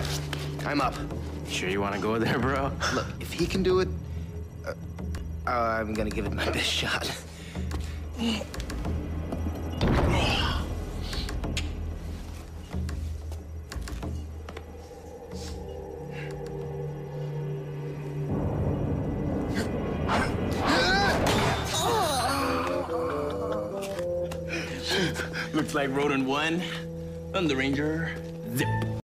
right, I'm up. Sure you want to go there, bro? Look, if he can do it, uh, uh, I'm gonna give it my best shot. Looks like Rodan won. I'm the Ranger. Zip.